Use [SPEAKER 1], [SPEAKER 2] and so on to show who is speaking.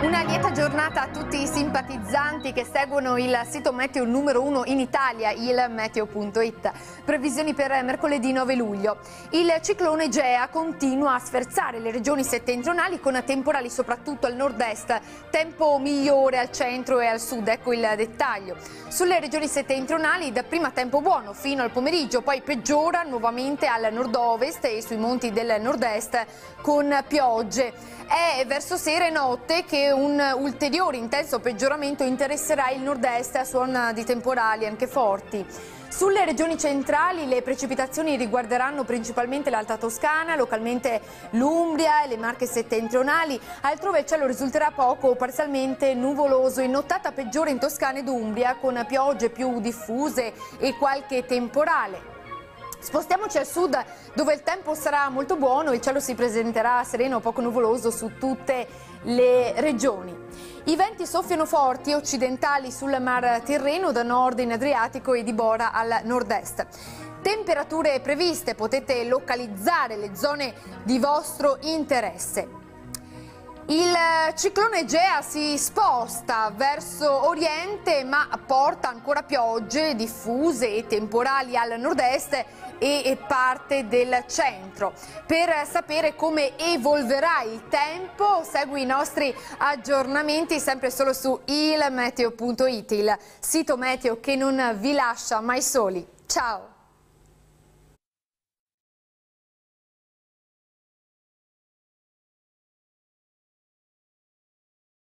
[SPEAKER 1] Lieta giornata a tutti i simpatizzanti che seguono il sito meteo numero uno in Italia, il meteo.it. Previsioni per mercoledì 9 luglio. Il ciclone Gea continua a sferzare le regioni settentrionali con temporali soprattutto al nord-est, tempo migliore al centro e al sud, ecco il dettaglio. Sulle regioni settentrionali dapprima tempo buono fino al pomeriggio, poi peggiora nuovamente al nord-ovest e sui monti del nord-est con piogge. È verso sera e notte un ulteriore intenso peggioramento interesserà il nord-est a suona di temporali anche forti. Sulle regioni centrali le precipitazioni riguarderanno principalmente l'Alta Toscana, localmente l'Umbria e le Marche settentrionali, altrove il cielo risulterà poco o parzialmente nuvoloso, in nottata peggiore in Toscana ed Umbria con piogge più diffuse e qualche temporale. Spostiamoci al sud dove il tempo sarà molto buono, il cielo si presenterà sereno o poco nuvoloso su tutte le regioni. I venti soffiano forti occidentali sul mar Tirreno da nord in Adriatico e di Bora al nord-est. Temperature previste, potete localizzare le zone di vostro interesse. Il ciclone Gea si sposta verso oriente ma porta ancora piogge diffuse e temporali al nord-est e parte del centro. Per sapere come evolverà il tempo segui i nostri aggiornamenti sempre solo su ilmeteo.it, il sito meteo che non vi lascia mai soli. Ciao!